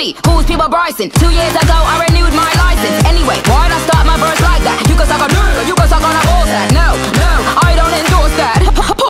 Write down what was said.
be? Who's people Bryson? Two years ago, I renewed